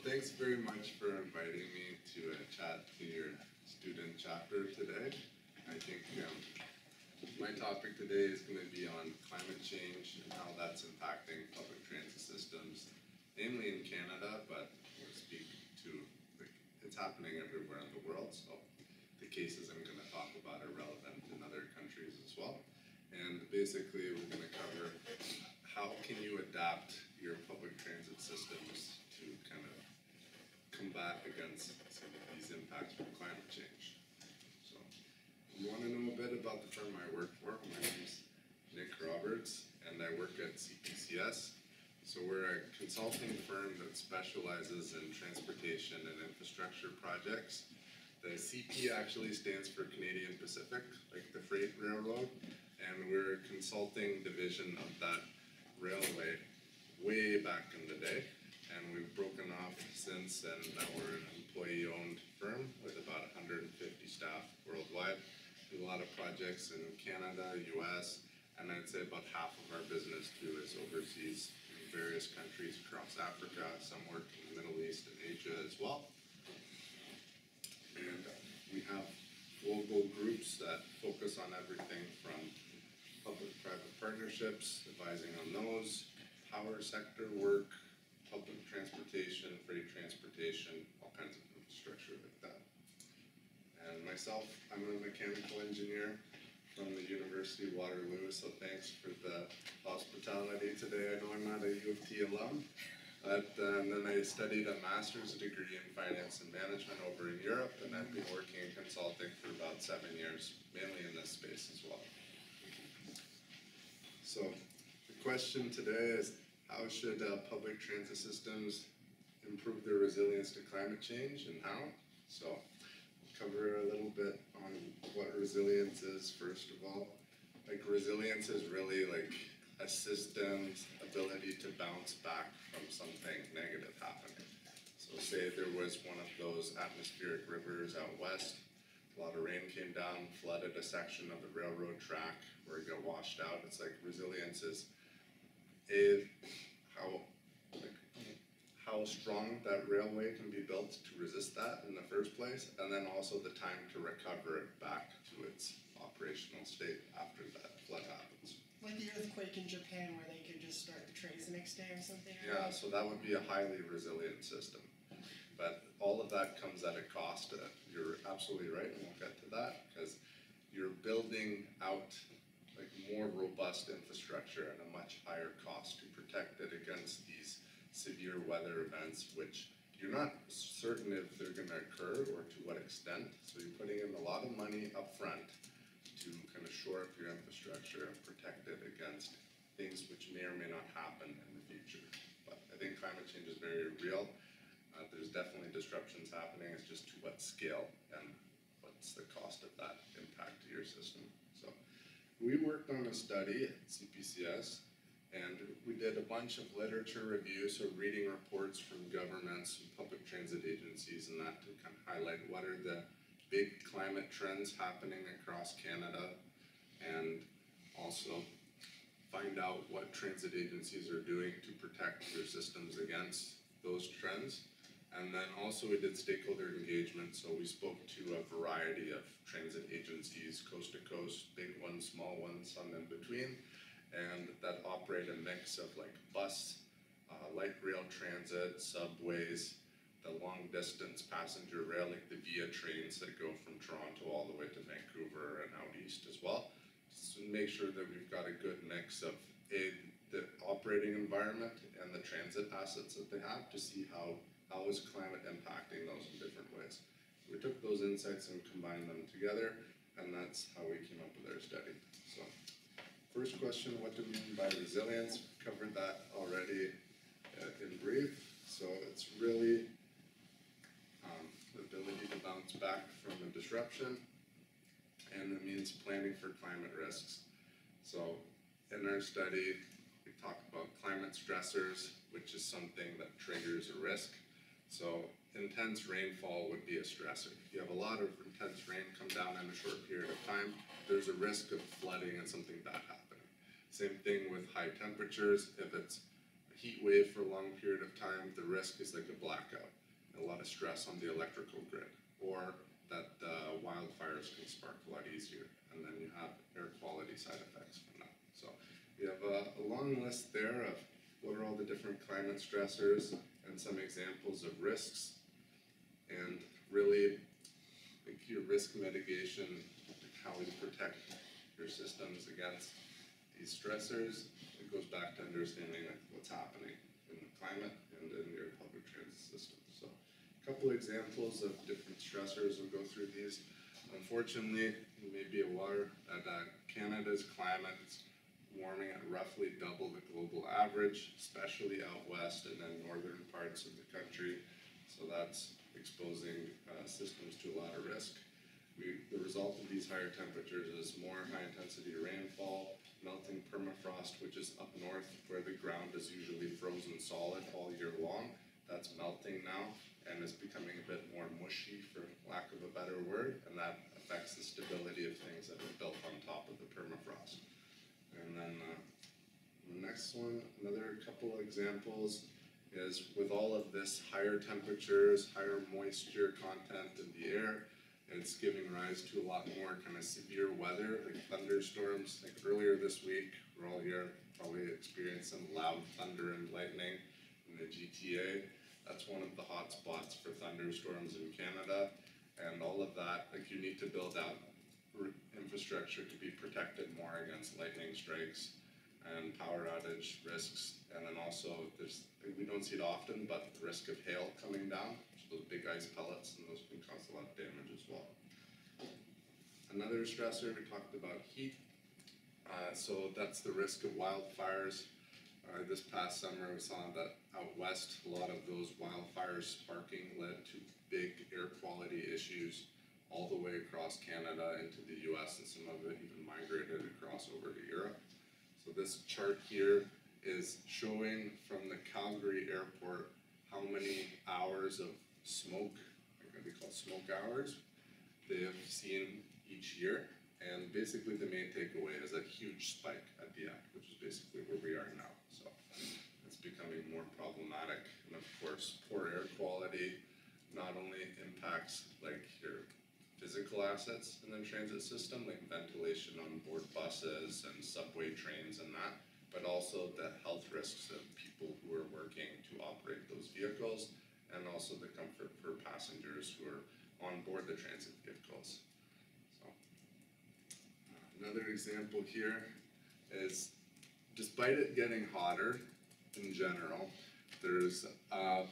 thanks very much for inviting me to chat to your student chapter today. I think um, my topic today is going to be on climate change and how that's impacting public transit systems, namely in Canada, but we'll speak to like, it's happening everywhere in the world. So the cases I'm going to talk about are relevant in other countries as well. And basically, we're going to cover how can you adapt your public transit systems combat against some of these impacts from climate change. So, you want to know a bit about the firm I work for? My name's Nick Roberts, and I work at CPCS. So we're a consulting firm that specializes in transportation and infrastructure projects. The CP actually stands for Canadian Pacific, like the freight railroad, and we're a consulting division of that railway way back in the day. And we've broken off since, and now we're an employee-owned firm with about 150 staff worldwide. Do a lot of projects in Canada, US, and I'd say about half of our business too is overseas in various countries across Africa, some work in the Middle East and Asia as well. And uh, we have global groups that focus on everything from public-private partnerships, advising on those, power sector work, public transportation, freight transportation, all kinds of infrastructure like that. And myself, I'm a mechanical engineer from the University of Waterloo, so thanks for the hospitality today. I know I'm not a U of T alum, but um, then I studied a master's degree in finance and management over in Europe, and I've been working in consulting for about seven years, mainly in this space as well. So the question today is, how should uh, public transit systems improve their resilience to climate change and how? So I'll cover a little bit on what resilience is first of all. Like resilience is really like a system's ability to bounce back from something negative happening. So say there was one of those atmospheric rivers out west, a lot of rain came down, flooded a section of the railroad track where it got washed out. It's like resilience is a how like, how strong that railway can be built to resist that in the first place, and then also the time to recover it back to its operational state after that flood happens. Like the earthquake in Japan where they could just start the trains the next day or something? Yeah, so that would be a highly resilient system. But all of that comes at a cost. Uh, You're absolutely right, and we'll get to that, because you're building out like more robust infrastructure at a much higher cost to protect it against these severe weather events, which you're not certain if they're gonna occur or to what extent. So you're putting in a lot of money up front to kind of shore up your infrastructure and protect it against things which may or may not happen in the future. But I think climate change is very real. Uh, there's definitely disruptions happening, it's just to what scale and what's the cost of that impact to your system. We worked on a study at CPCS and we did a bunch of literature reviews, so reading reports from governments and public transit agencies and that to kind of highlight what are the big climate trends happening across Canada and also find out what transit agencies are doing to protect their systems against those trends. And then also we did stakeholder engagement, so we spoke to a variety of transit agencies, coast to coast, big ones, small ones, some in between. And that operate a mix of like bus, uh, light rail transit, subways, the long distance passenger rail, like the VIA trains that go from Toronto all the way to Vancouver and out east as well. to make sure that we've got a good mix of a, the operating environment and the transit assets that they have to see how, how is climate impacting those in different ways. We took those insights and combined them together, and that's how we came up with our study. So, first question, what do we mean by resilience? We Covered that already uh, in brief. So it's really um, the ability to bounce back from a disruption, and it means planning for climate risks. So in our study, we talk about climate stressors, which is something that triggers a risk. So intense rainfall would be a stressor. If you have a lot of intense rain come down in a short period of time, there's a risk of flooding and something bad happening. Same thing with high temperatures. If it's a heat wave for a long period of time, the risk is like a blackout, a lot of stress on the electrical grid, or that uh, wildfires can spark a lot easier, and then you have air quality side effects from that. So we have a, a long list there of what are all the different climate stressors and some examples of risks. And really, like your risk mitigation, how you protect your systems against these stressors, it goes back to understanding what's happening in the climate and in your public transit system. So a couple examples of different stressors, we'll go through these. Unfortunately, you may be aware that uh, Canada's climate warming at roughly double the global average, especially out west and then northern parts of the country. So that's exposing uh, systems to a lot of risk. We, the result of these higher temperatures is more high intensity rainfall, melting permafrost, which is up north where the ground is usually frozen solid all year long. That's melting now and is becoming a bit more mushy, for lack of a better word, and that affects the stability of things that are built on top of the permafrost. And then uh, the next one, another couple examples is with all of this higher temperatures, higher moisture content in the air, it's giving rise to a lot more kind of severe weather, like thunderstorms. Like earlier this week, we're all here probably experienced some loud thunder and lightning in the GTA. That's one of the hot spots for thunderstorms in Canada. And all of that, like you need to build out infrastructure to be protected more against lightning strikes and power outage risks. And then also, there's, we don't see it often, but the risk of hail coming down, so those big ice pellets, and those can cause a lot of damage as well. Another stressor, we talked about heat. Uh, so that's the risk of wildfires. Uh, this past summer, we saw that out west, a lot of those wildfires sparking led to big air quality issues all the way across Canada into the US and some of it even migrated across over to Europe. So this chart here is showing from the Calgary airport how many hours of smoke, they call smoke hours, they have seen each year. And basically the main takeaway is a huge spike at the end, which is basically where we are now. So it's becoming more problematic. And of course, poor air quality not only impacts like your physical assets in the transit system, like ventilation on board buses and subway trains and that, but also the health risks of people who are working to operate those vehicles and also the comfort for passengers who are on board the transit vehicles. So, Another example here is despite it getting hotter in general, there's uh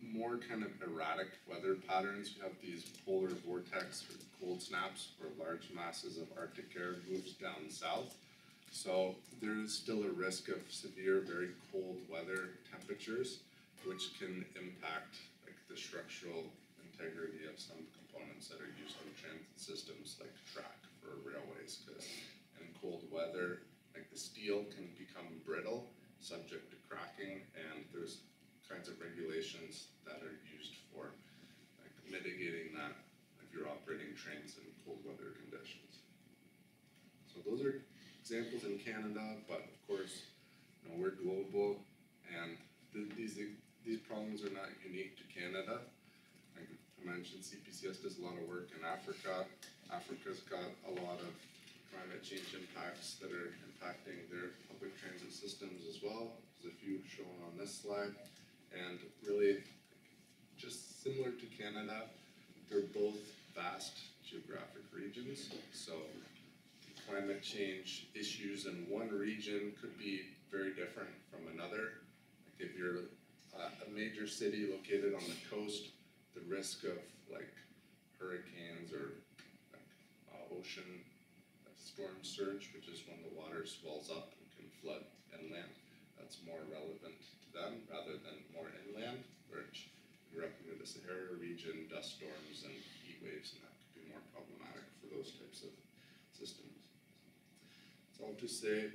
more kind of erratic weather patterns. You have these polar vortex or cold snaps where large masses of Arctic air moves down south. So there is still a risk of severe, very cold weather temperatures, which can impact like the structural integrity of some components that are used in transit systems like track for railways, because in cold weather, like the steel can become brittle, subject to cracking, and there's kinds of regulations that are used for like mitigating that if you're operating trains in cold weather conditions. So those are examples in Canada, but of course, you know, we're global and th- these, these problems are not unique to Canada. Like I mentioned, CPCS does a lot of work in Africa. Africa's got a lot of climate change impacts that are impacting their public transit systems as well. There's a few shown on this slide. And really, just similar to Canada, they're both vast geographic regions. So climate change issues in one region could be very different from another. Like if you're uh, a major city located on the coast, the risk of like hurricanes or like uh, ocean storm surge, which is when the water swells up and can flood inland, that's more relevant them rather than more inland, which you're up near the Sahara region, dust storms and heat waves, and that could be more problematic for those types of systems. So I'll just say,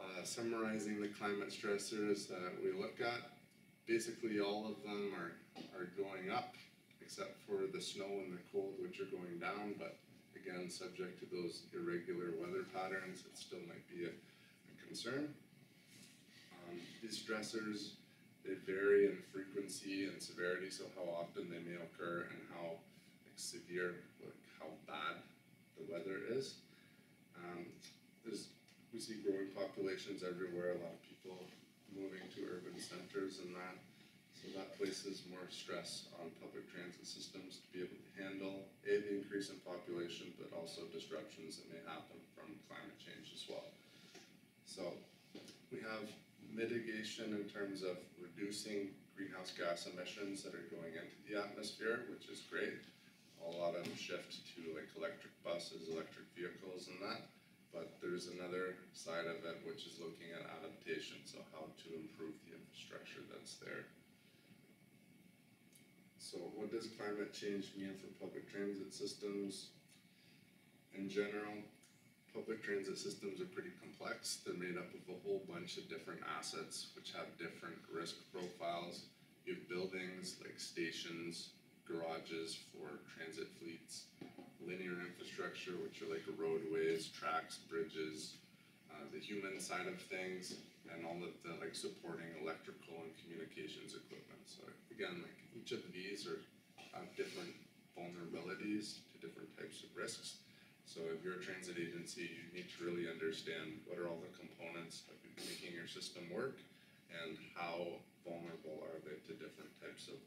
uh, summarizing the climate stressors that we look at, basically all of them are, are going up, except for the snow and the cold, which are going down, but again, subject to those irregular weather patterns, it still might be a, a concern. These stressors, they vary in frequency and severity, so how often they may occur and how like severe, like how bad the weather is. Um, there's, we see growing populations everywhere, a lot of people moving to urban centers and that. So that places more stress on public transit systems to be able to handle, A, the increase in population, but also disruptions that may happen from climate change as well. So we have mitigation in terms of reducing greenhouse gas emissions that are going into the atmosphere, which is great. A lot of them shift to like electric buses, electric vehicles and that. But there's another side of it, which is looking at adaptation, so how to improve the infrastructure that's there. So what does climate change mean for public transit systems? In general, public transit systems are pretty complex. They're made up of a whole bunch of different assets which have different risk profiles. You have buildings like stations, garages for transit fleets, linear infrastructure, which are like roadways, tracks, bridges, uh, the human side of things, and all of the like supporting electrical and communications equipment. So again, like each of these are have different vulnerabilities to different types of risks. So if you're a transit agency, you need to really understand what are all the components of making your system work and how vulnerable are they to different types of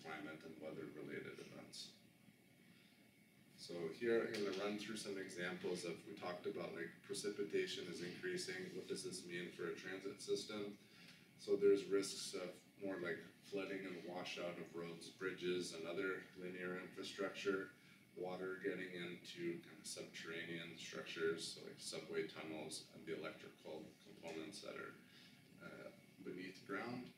climate and weather related events. So here I'm gonna run through some examples of, we talked about like precipitation is increasing, what does this mean for a transit system? So there's risks of more like flooding and washout of roads, bridges and other linear infrastructure. Water getting into kind of subterranean structures, so like subway tunnels and the electrical components that are uh, beneath ground.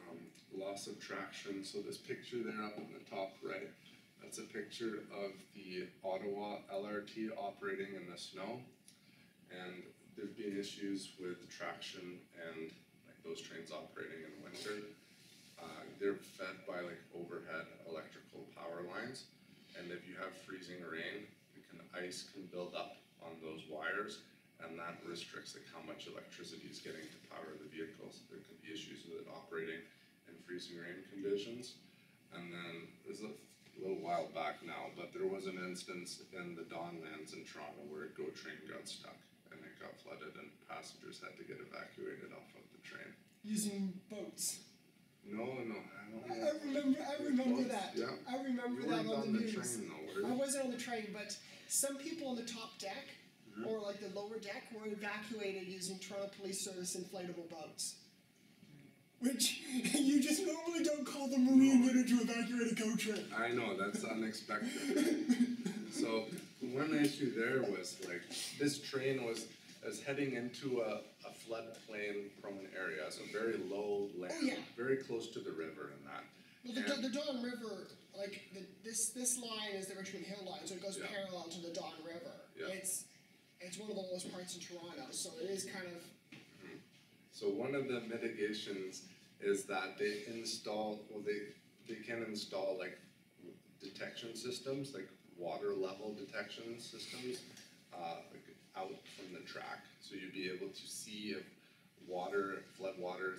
Um, loss of traction, so this picture there up in the top right, that's a picture of the Ottawa LRT operating in the snow. And there've been issues with traction and like those trains operating in winter. Uh, they're fed by like overhead electrical power lines. And if you have freezing rain, you can, ice can build up on those wires and that restricts like how much electricity is getting to power the vehicles. There could be issues with it operating in freezing rain conditions. And then there's a little while back now, but there was an instance in the Don Lands in Toronto where a GO train got stuck and it got flooded and passengers had to get evacuated off of the train. Using boats. No, no, I don't I. I remember. I remember Boats, that. Yeah. I remember You that on on the the news. train though, I wasn't on the train, but some people on the top deck Mhm. or like the lower deck were evacuated using Toronto Police Service inflatable boats. Which you just normally don't call the marine No. unit to evacuate a coach train. I know, that's unexpected. So one issue there was like, this train was, was heading into a floodplain prone area, so very low land, Oh, yeah. very close to the river and that. Well, the, And- the Don River, like the, this this line is the Richmond Hill line, so it goes Yeah. parallel to the Don River. Yeah. It's it's one of the lowest parts in Toronto, so it is kind of mm-hmm. So one of the mitigations is that they install, well, they, they can install like detection systems, like water level detection systems, uh, like out from the track. So you'd be able to see if water, flood water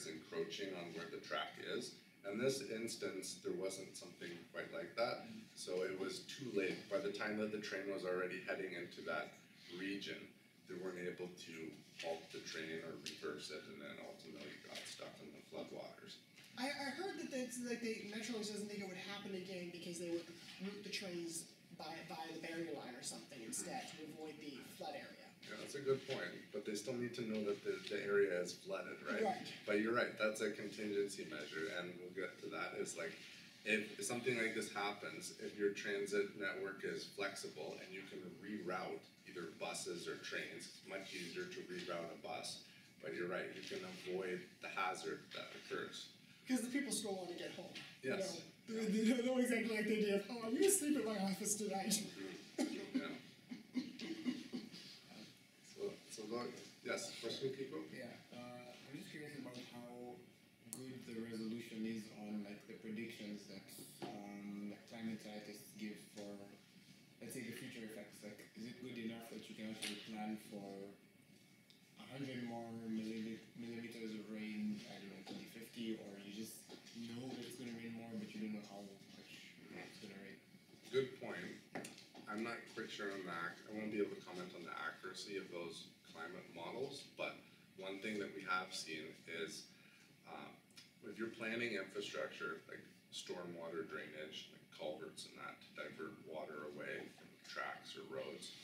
encroaching on where the track is. In this instance, there wasn't something quite like that, so it was too late. By the time that the train was already heading into that region, they weren't able to halt the train or reverse it, and then ultimately got stuck in the floodwaters. I, I heard that like the Metrolinx doesn't think it would happen again because they would route the trains by by the Barrie line or something instead to avoid the flood area. Yeah, that's a good point, but they still need to know that the, the area is flooded, right? Right. But you're right, that's a contingency measure, and we'll get to that, is like, if something like this happens, if your transit network is flexible and you can reroute either buses or trains, it's much easier to reroute a bus. But you're right, you can avoid the hazard that occurs. Because the people still want to get home. You Yes. know, they, they don't know exactly like the idea of, oh, I'm gonna sleep at my office tonight. Yeah. Go- yes, question, Kiko? Yeah, uh, I'm just curious about how good the resolution is on like the predictions that um, like climate scientists give for, let's say, the future effects. Like, is it good enough that you can actually plan for a hundred more millimeters of rain, I don't know, twenty fifty, or you just know that it's gonna rain more, but you don't know how much it's gonna rain. Good point. I'm not quite sure on the ac- I won't be able to comment on the accuracy of those climate models, but one thing that we have seen is, um, if you're planning infrastructure, like stormwater drainage, like culverts and that, to divert water away from tracks or roads,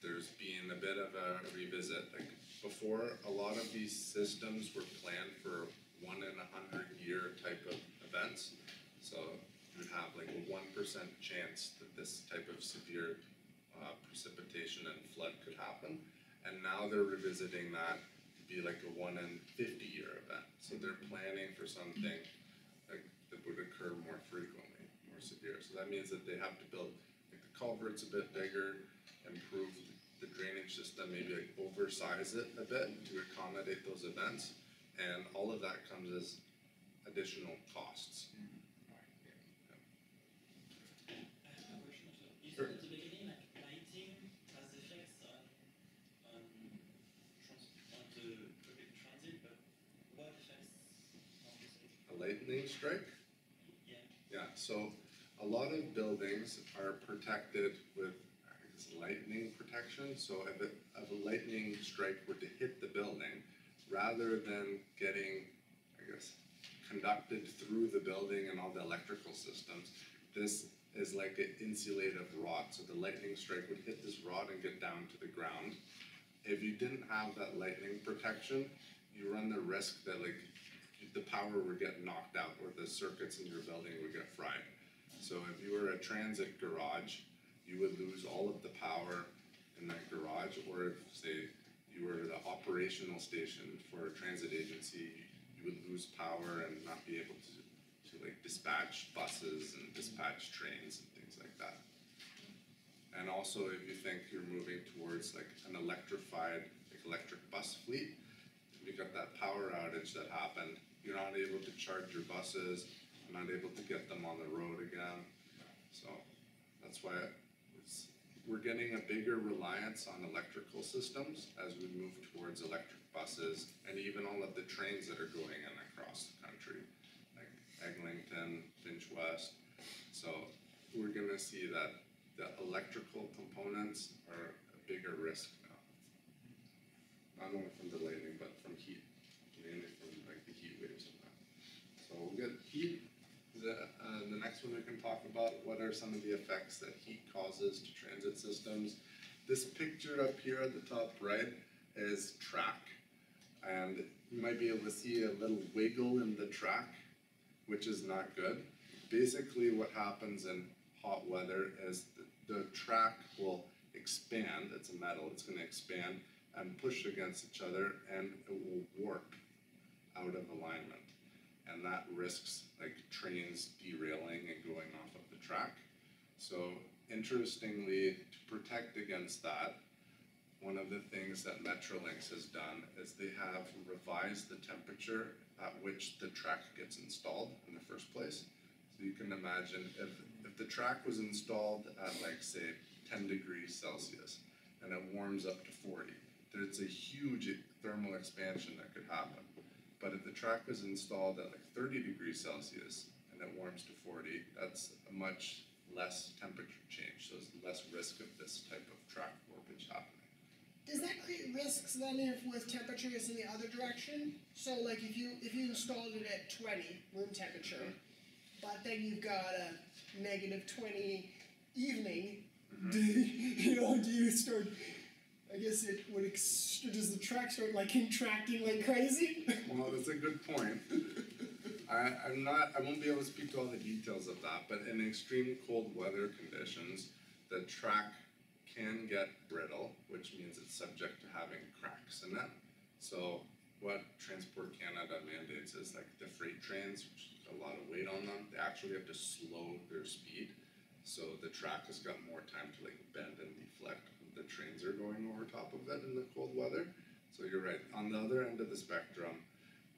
there's been a bit of a revisit, like, before, a lot of these systems were planned for one in a hundred year type of events. So you would have like a one percent chance that this type of severe uh precipitation and flood could happen. And now they're revisiting that to be like a one in fifty year event, so they're planning for something like that would occur more frequently, more severe, so that means that they have to build like the culverts a bit bigger, improve the drainage system, maybe like oversize it a bit to accommodate those events. And all of that comes as additional costs. Mm-hmm. I have a question also. You Sure. said at the beginning, like lighting has effects on, on trans, on the public transit, but what effects on the city? A Yeah, yeah, so a lot of buildings are protected with, lightning protection. So if it, if a lightning strike were to hit the building, rather than getting, I guess, conducted through the building and all the electrical systems, this is like an insulative rod, so the lightning strike would hit this rod and get down to the ground. If you didn't have that lightning protection, you run the risk that like the power would get knocked out or the circuits in your building would get fried. So if you were a transit garage, you would lose all of the power in that garage, or if, say, you were the operational station for a transit agency, you would lose power and not be able to, to like dispatch buses and dispatch trains and things like that. And also, if you think you're moving towards like an electrified, like electric bus fleet, you got that power outage that happened, you're not able to charge your buses, you're not able to get them on the road again. So, that's why we're getting a bigger reliance on electrical systems as we move towards electric buses and even all of the trains that are going in across the country, like Eglinton, Finch West. So, we're gonna see that the electrical components are a bigger risk now. Not only from the lightning, but from heat, mainly from like the heat waves and that. We'll get heat, the, uh, the next one we can talk about, what are some of the effects that heat causes to transit systems? This picture up here at the top right is track. And you might be able to see a little wiggle in the track, which is not good. Basically, what happens in hot weather is the, the track will expand, it's a metal, it's gonna expand and push against each other and it will warp out of alignment. And that risks like trains derailing and going off of the track. So interestingly, to protect against that, one of the things that Metrolinx has done is they have revised the temperature at which the track gets installed in the first place. So you can imagine if, if the track was installed at like say ten degrees Celsius and it warms up to forty, there's a huge thermal expansion that could happen. But if the track was installed at like thirty degrees Celsius and it warms to forty, that's a much less temperature change, so there's less risk of this type of track warpage happening. Does that create risks then if with temperatures in the other direction? So like if you if you installed it at twenty room temperature, but then you've got a negative twenty evening, do, mm-hmm. you know, do you start? I guess it would. Ex- does the track start like contracting like crazy? Well, that's a good point. I, I'm not, I won't be able to speak to all the details of that, but in extreme cold weather conditions, the track can get brittle, which means it's subject to having cracks in it. So what Transport Canada mandates is like the freight trains, which a lot of weight on them, they actually have to slow their speed. So the track has got more time to like bend and deflect. The trains are going over top of it in the cold weather. So you're right, on the other end of the spectrum,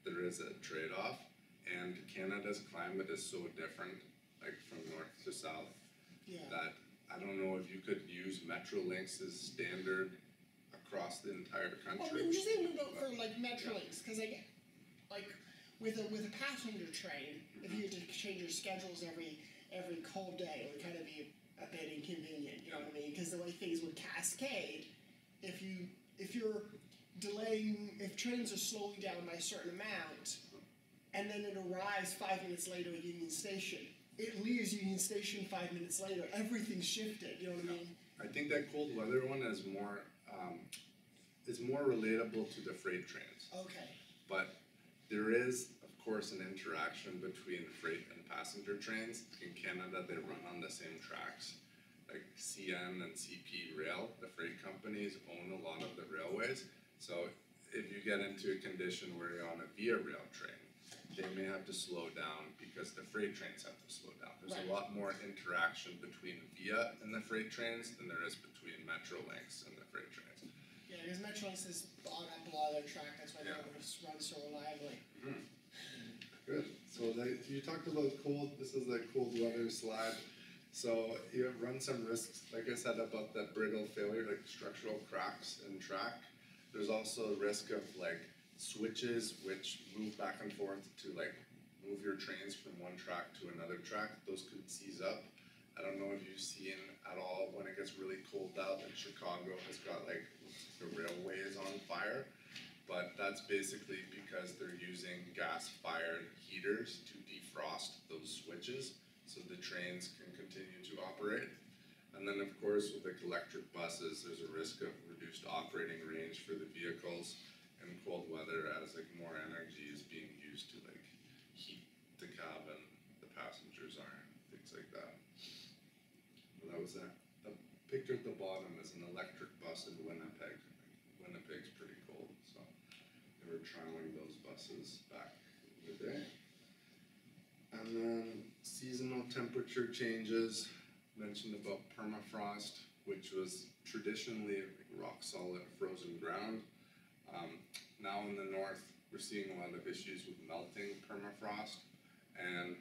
there is a trade-off. And Canada's climate is so different, like from north to south, yeah. that I don't know if you could use Metrolinx's standard across the entire Well, I'm country. just thinking about for like Metrolinx, cause I get, like, with a, with a passenger train, if you had to change your schedules every, every cold day, it would kind of be a bit inconvenient, you know what I mean? Cause the way things would cascade, if you, if you're delaying, if trains are slowing down by a certain amount, and then it arrives five minutes later at Union Station, it leaves Union Station five minutes later, everything's shifted, you know what I mean? I think that cold weather one is more, um, is more relatable to the freight trains. Okay, But there is, course, an interaction between freight and passenger trains. In Canada, they run on the same tracks. Like CN and CP Rail, the freight companies own a lot of the railways. So if you get into a condition where you're on a VIA Rail train, they may have to slow down because the freight trains have to slow down. There's a lot more interaction between VIA and the freight trains than there is between Metrolinx and the freight trains. yeah, because Metrolinx has bought up a lot of their track, that's why Yeah. they're able to run so reliably. Mm-hmm. Good, so you talked about cold, this is the cold weather slide. So you run some risks, like I said, about the brittle failure, like structural cracks in track. There's also a risk of like switches which move back and forth to like move your trains from one track to another track, those could seize up. I don't know if you've seen at all when it gets really cold out, like Chicago has got like, the railway is on fire. But that's basically because they're using gas-fired heaters to defrost those switches, so the trains can continue to operate. And then, of course, with like electric buses, there's a risk of reduced operating range for the vehicles in cold weather as like more energy is being used to like heat the cabin, the passengers are, things like that. Well, that was that. The picture at the bottom is an electric bus in Winnipeg. Winnipeg's pretty cold, so they were trialing those buses back in the day. And then seasonal temperature changes, mentioned about permafrost, which was traditionally rock solid frozen ground. Um, now in the north, we're seeing a lot of issues with melting permafrost. And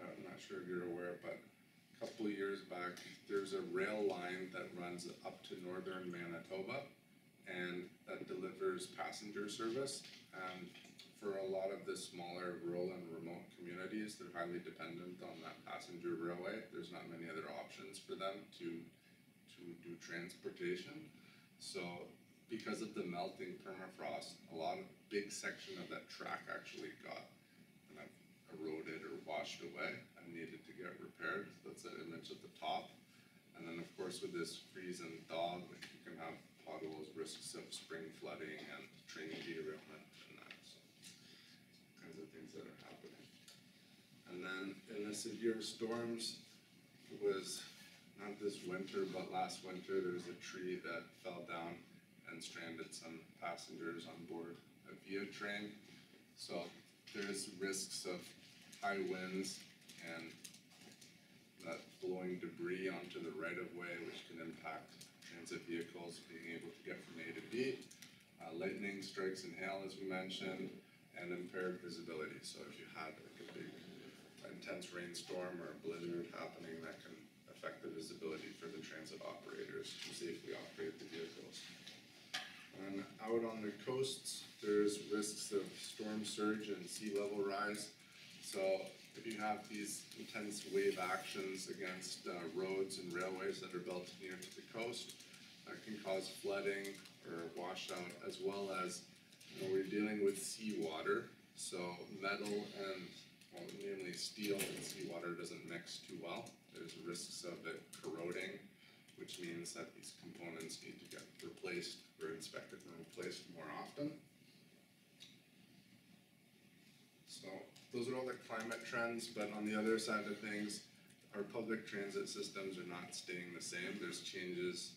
uh, I'm not sure if you're aware, but a couple of years back, there's a rail line that runs up to northern Manitoba and that delivers passenger service. And for a lot of the smaller rural and remote communities, they're highly dependent on that passenger railway. There's not many other options for them to to do transportation. So because of the melting permafrost, a lot of big section of that track actually got kind of eroded or washed away and needed to get repaired. That's an image at the top. And then of course with this freeze and thaw, you can have potholes, risks of spring flooding and train derailment and that, so. Kinds of things that are happening. And then in the severe storms, it was not this winter, but last winter, there was a tree that fell down and stranded some passengers on board a VIA train. So there's risks of high winds and that blowing debris onto the right of way, which can impact transit vehicles being able to get from A to B. Uh, lightning strikes and hail, as we mentioned, and impaired visibility. So if you had like a big intense rainstorm or a blizzard happening, that can affect the visibility for the transit operators to safely operate the vehicles. And out on the coasts, there's risks of storm surge and sea level rise. So if you have these intense wave actions against uh, roads and railways that are built near to the coast, that can cause flooding or washout, as well as, you know, we're dealing with seawater. So metal and, well, mainly steel and seawater doesn't mix too well. There's risks of it corroding, which means that these components need to get replaced or inspected and replaced more often. So those are all the climate trends, but on the other side of things, our public transit systems are not staying the same. There's changes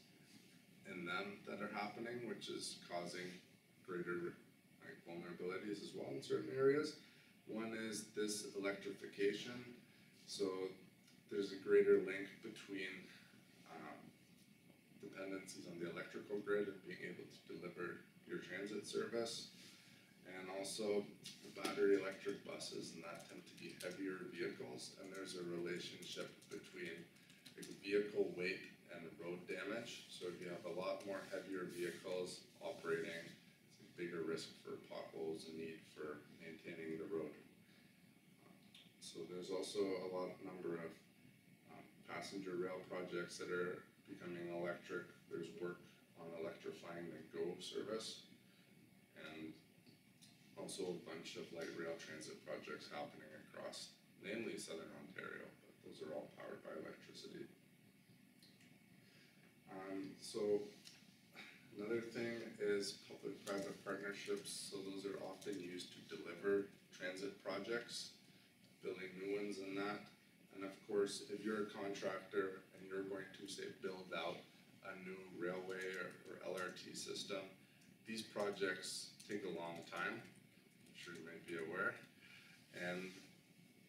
in them that are happening, which is causing greater like vulnerabilities as well in certain areas. One is this electrification. So there's a greater link between um, dependencies on the electrical grid and being able to deliver your transit service. And also the battery electric buses and that tend to be heavier vehicles and there's a relationship between vehicle weight and road damage. So you have a lot more heavier vehicles operating, it's a bigger risk for potholes and need for maintaining the road. So there's also a lot, number of um, passenger rail projects that are becoming electric. There's work on electrifying the GO service. And also a bunch of light rail transit projects happening across namely southern Ontario, but those are all powered by electricity. Um, so another thing is public-private partnerships, so those are often used to deliver transit projects, building new ones and that. And of course, if you're a contractor and you're going to say build out a new railway or, or LRT system, these projects take a long time, I'm sure you might be aware. And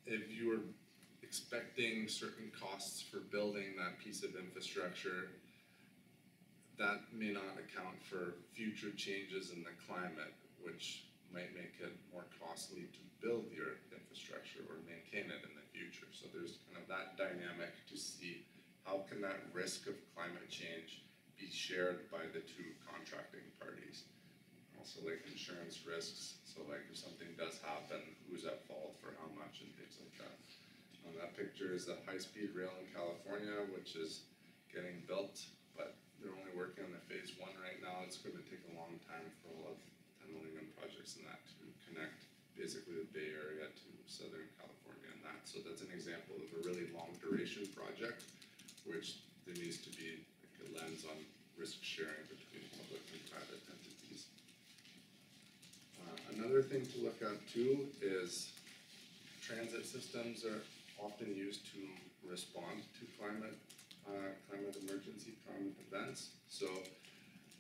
if you are expecting certain costs for building that piece of infrastructure, that may not account for future changes in the climate, which might make it more costly to build your infrastructure or maintain it in the future. So there's kind of that dynamic to see how can that risk of climate change be shared by the two contracting parties. Also like insurance risks, so like if something does happen, who's at fault for how much and things like that. That picture is the high-speed rail in California, which is getting built, they're only working on the phase one right now. It's gonna take a long time for all of the Millennium projects and that to connect basically the Bay Area to Southern California and that. So that's an example of a really long duration project, which there needs to be like a lens on risk sharing between public and private entities. Uh, another thing to look at too is transit systems are often used to respond to climate, uh, climate emergency, climate events. So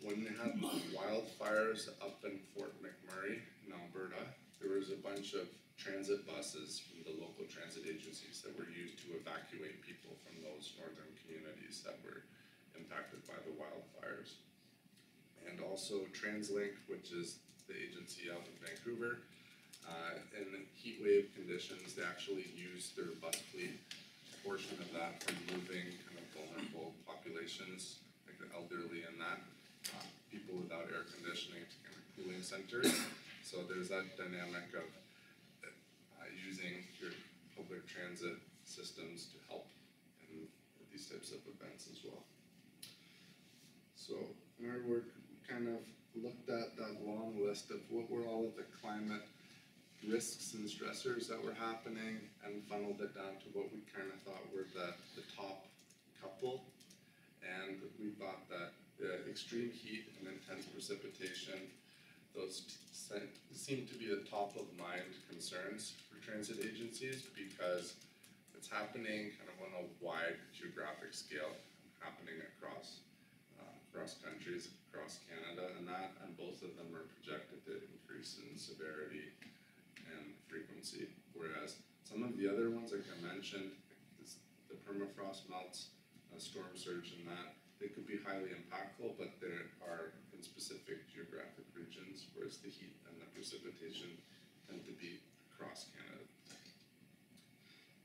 when they had wildfires up in Fort McMurray in Alberta, there was a bunch of transit buses from the local transit agencies that were used to evacuate people from those northern communities that were impacted by the wildfires. And also TransLink, which is the agency out of Vancouver, uh, in heat wave conditions, they actually use their bus fleet, portion of that for moving kind of vulnerable populations, like the elderly and that, uh, people without air conditioning to kind of cooling centers. So there's that dynamic of uh, using your public transit systems to help in these types of events as well. So in our work, kind of looked at that long list of what were all of the climate risks and stressors that were happening and funneled it down to what we kind of thought were the, the top couple. And we thought that uh, extreme heat and intense precipitation, those seem to be the top of mind concerns for transit agencies because it's happening kind of on a wide geographic scale, happening across uh, across countries, across Canada, and that, and both of them are projected to increase in severity frequency. Whereas some of the other ones, like I mentioned, the permafrost melts, uh, storm surge, and that they could be highly impactful, but there are in specific geographic regions, whereas the heat and the precipitation tend to be across Canada.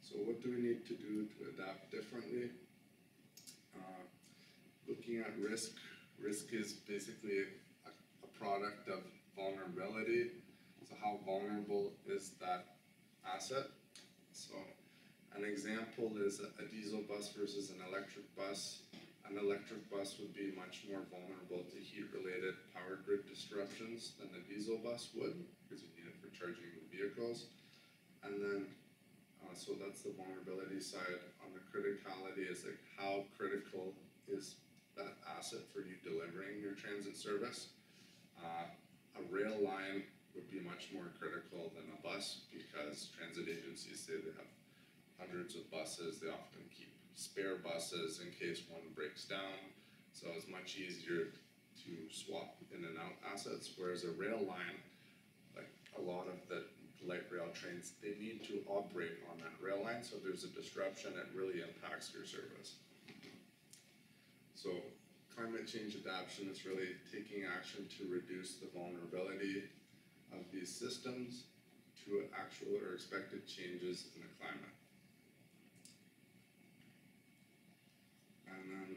So what do we need to do to adapt differently? Uh, looking at risk, risk is basically a, a product of vulnerability. So how vulnerable is that asset? So an example is a, a diesel bus versus an electric bus. An electric bus would be much more vulnerable to heat-related power grid disruptions than a diesel bus would, because you need it for charging the vehicles. And then, uh, so that's the vulnerability side. On the criticality is like how critical is that asset for you delivering your transit service? Uh, a rail line would be much more critical than a bus because transit agencies say they have hundreds of buses, they often keep spare buses in case one breaks down. So it's much easier to swap in and out assets, whereas a rail line, like a lot of the light rail trains, they need to operate on that rail line, so there's a disruption, it really impacts your service. So climate change adaptation is really taking action to reduce the vulnerability of these systems to actual or expected changes in the climate. And then,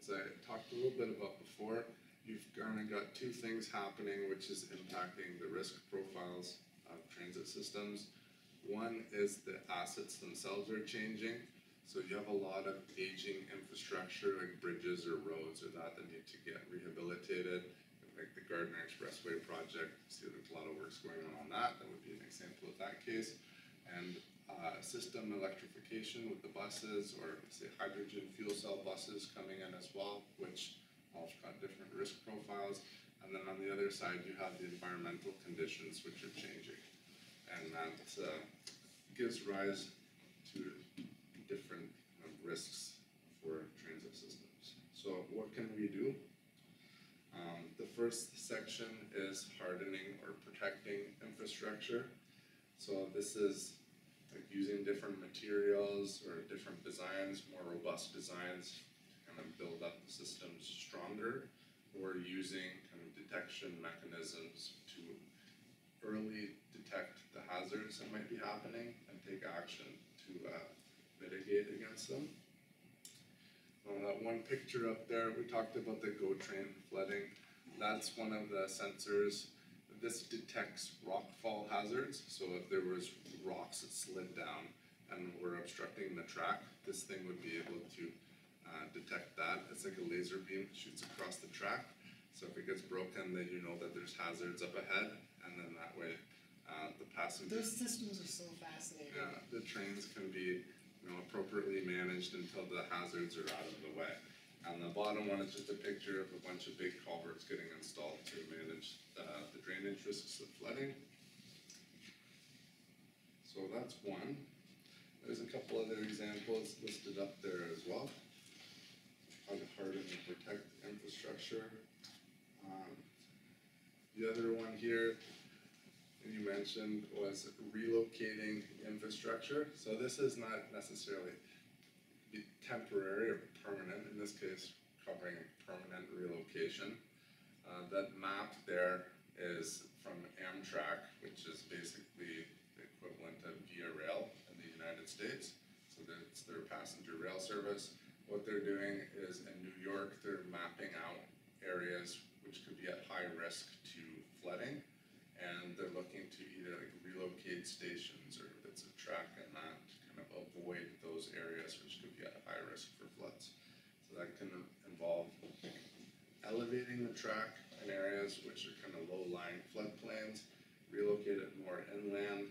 as I talked a little bit about before, you've kinda got two things happening which is impacting the risk profiles of transit systems. One is the assets themselves are changing, so you have a lot of aging infrastructure like bridges or roads or that that need to get rehabilitated. Like the Gardiner Expressway project, see there's a lot of works going on on that, that would be an example of that case. And uh, system electrification with the buses or say hydrogen fuel cell buses coming in as well, which all have got different risk profiles. And then on the other side, you have the environmental conditions which are changing. And that uh, gives rise to different uh, risks for transit systems. So what can we do? First section is hardening or protecting infrastructure. So this is like using different materials or different designs, more robust designs, to kind of build up the systems stronger, or using kind of detection mechanisms to early detect the hazards that might be happening and take action to uh, mitigate against them. That one picture up there, we talked about the GO train flooding. That's one of the sensors. This detects rockfall hazards, so if there was rocks that slid down and were obstructing the track, this thing would be able to uh, detect that. It's like a laser beam, shoots across the track. So if it gets broken, then you know that there's hazards up ahead, and then that way, uh, the passengers. Those systems are so fascinating. Yeah, the trains can be, you know, appropriately managed until the hazards are out of the way. And the bottom one is just a picture of a bunch of big culverts getting installed to manage uh, the drainage risks of flooding. So that's one. There's a couple other examples listed up there as well. How to harden and protect infrastructure. Um, The other one here, you mentioned was relocating infrastructure. So this is not necessarily temporary or permanent, in this case covering permanent relocation. Uh, that map there is from Amtrak, which is basically the equivalent of VIA Rail in the United States. So that's their passenger rail service. What they're doing is in New York, they're mapping out areas which could be at high risk to flooding. And they're looking to either like relocate stations or bits of track and that to kind of avoid those areas which could be at high risk for floods. So that can involve elevating the track in areas which are kind of low-lying floodplains, relocate it more inland,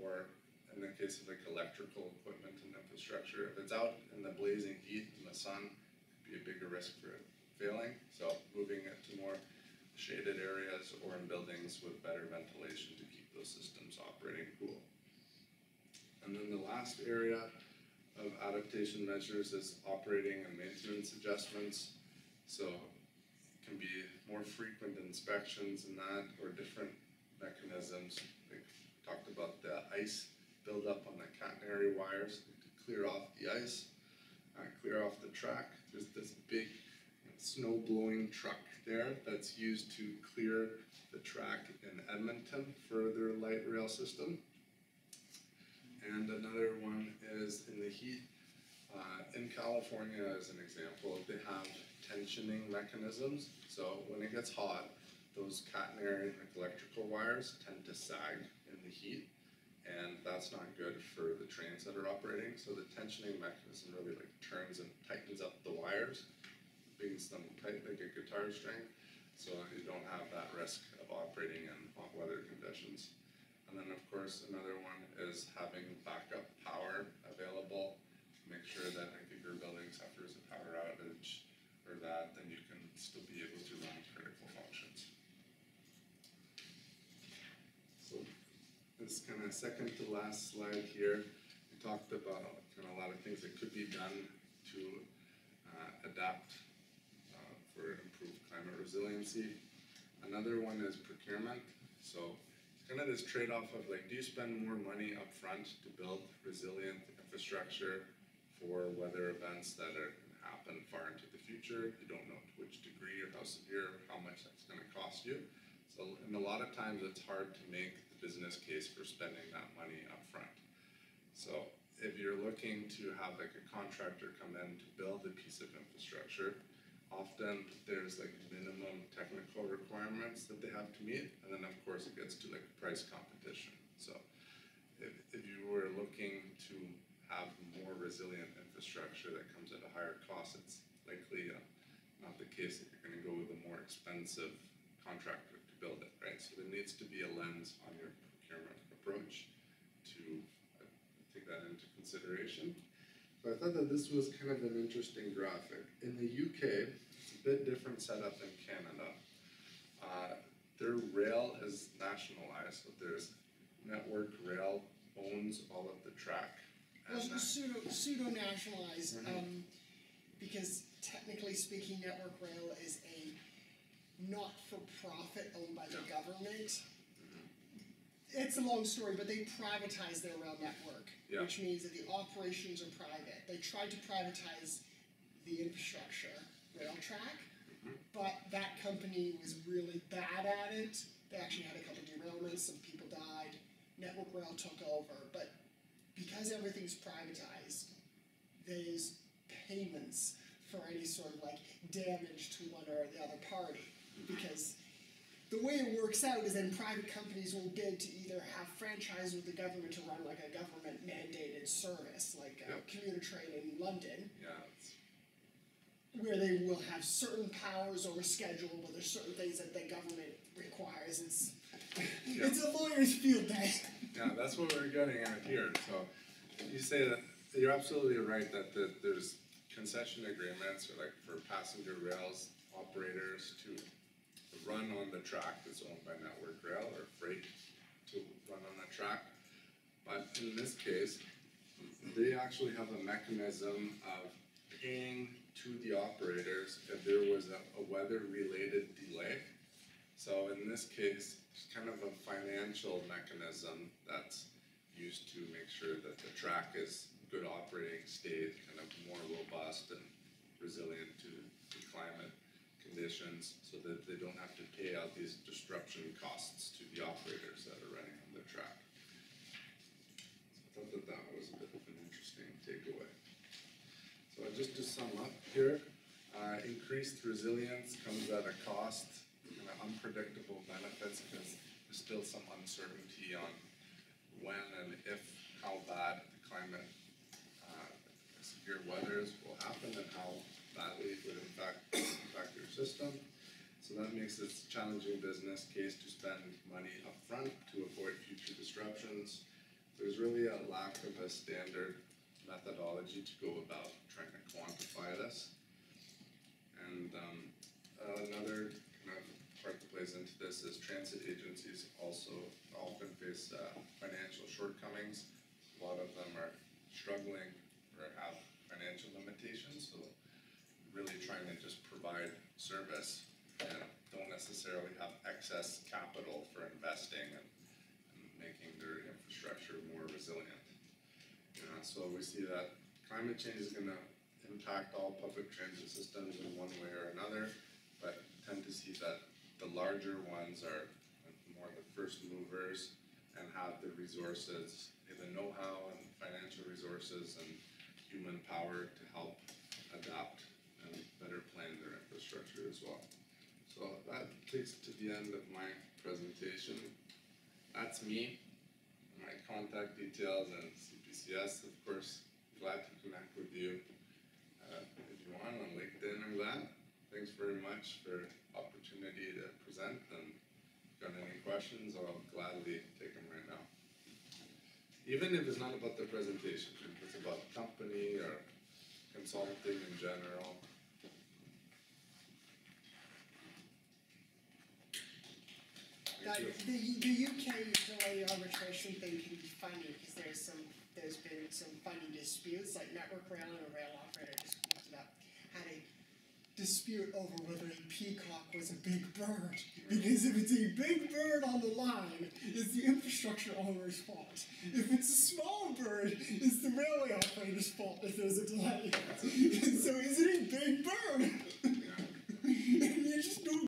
or in the case of like electrical equipment and infrastructure, if it's out in the blazing heat and the sun, it could be a bigger risk for it failing, so moving it to more shaded areas or in buildings with better ventilation to keep those systems operating cool. And then the last area of adaptation measures is operating and maintenance adjustments. So can be more frequent inspections and that, or different mechanisms. We talked about the ice buildup on the catenary wires to clear off the ice, uh, clear off the track. There's this big snow blowing truck there that's used to clear the track in Edmonton for their light rail system. And another one is in the heat. Uh, in California, as an example, they have tensioning mechanisms. So when it gets hot, those catenary electrical wires tend to sag in the heat, and that's not good for the trains that are operating. So the tensioning mechanism really like turns and tightens up the wires, brings them tight like a guitar string, so you don't have that risk of operating in hot weather conditions. And then, of course, another one is having backup power available. Make sure that like, if your building suffers a power outage or that, then you can still be able to run critical functions. So this kind of second to last slide here, we talked about kind of a lot of things that could be done to uh, adapt uh, for improved climate resiliency. Another one is procurement. So it's kind of this trade-off of like, do you spend more money upfront to build resilient infrastructure for weather events that are happen far into the future? You don't know to which degree or how severe, or how much that's gonna cost you. So, and a lot of times it's hard to make the business case for spending that money up front. So if you're looking to have like a contractor come in to build a piece of infrastructure, often there's like minimum technical requirements that they have to meet, and then of course it gets to like price competition. So if, if you were looking to have more resilient infrastructure that comes at a higher cost, it's likely uh, not the case that you're gonna go with a more expensive contractor to build it, right? So there needs to be a lens on your procurement approach to uh, take that into consideration. So I thought that this was kind of an interesting graphic. In the UK, it's a bit different setup than Canada. Uh, their rail is nationalized, so there's Network Rail owns all of the track. Well, uh, pseudo pseudo nationalized, Mhm. um, because technically speaking, Network Rail is a not for profit owned by the Yeah. government. It's a long story, but they privatized their rail network, Yeah. which means that the operations are private. They tried to privatize the infrastructure, rail track, Mhm. but that company was really bad at it. They actually had a couple derailments, some people died. Network Rail took over, but because everything's privatized, there's payments for any sort of like damage to one or the other party. Because the way it works out is then private companies will bid to either have franchise with the government to run like a government mandated service, like a Yep. commuter train in London, yeah, where they will have certain powers over schedule, but there's certain things that the government requires. It's Yeah. it's a lawyer's field day. Yeah, that's what we're getting at here. So you say that you're absolutely right that the, there's concession agreements like for passenger rails operators to run on the track that's owned by Network Rail or freight to run on the track. But in this case, they actually have a mechanism of paying to the operators if there was a, a weather-related delay. So in this case, it's kind of a financial mechanism that's used to make sure that the track is good operating state, kind of more robust and resilient to, to climate conditions, so that they don't have to pay out these disruption costs to the operators that are running on the track. So I thought that that was a bit of an interesting takeaway. So just to sum up here, uh, increased resilience comes at a cost, unpredictable benefits, because there's still some uncertainty on when and if, how bad the climate, uh, severe weathers will happen and how badly it would impact, impact your system. So that makes it a challenging business case to spend money upfront to avoid future disruptions. There's really a lack of a standard methodology to go about trying to quantify this. And um, another kind of part that plays into this is transit agencies also often face uh, financial shortcomings. A lot of them are struggling or have financial limitations, so really trying to just provide service and don't necessarily have excess capital for investing and, and making their infrastructure more resilient. Uh, so we see that climate change is gonna impact all public transit systems in one way or another, but tend to see that the larger ones are more the first movers and have the resources, the know-how and financial resources and human power to help adapt and better plan their infrastructure as well. So that takes to the end of my presentation. That's me, my contact details and CPCS, of course, glad to connect with you uh, if you want on LinkedIn or that. Thanks very much for opportunity to present and got any questions, I'll gladly take them right now. Even if it's not about the presentation, if it's about company or consulting in general. The, the UK utility arbitration thing can be funny because there's some there's been some funny disputes like Network Rail and a rail operator just up had a dispute over whether a peacock was a big bird. Because if it's a big bird on the line, it's the infrastructure owner's fault. If it's a small bird, it's the railway operator's fault if there's a delay. so is it a big bird? you just don't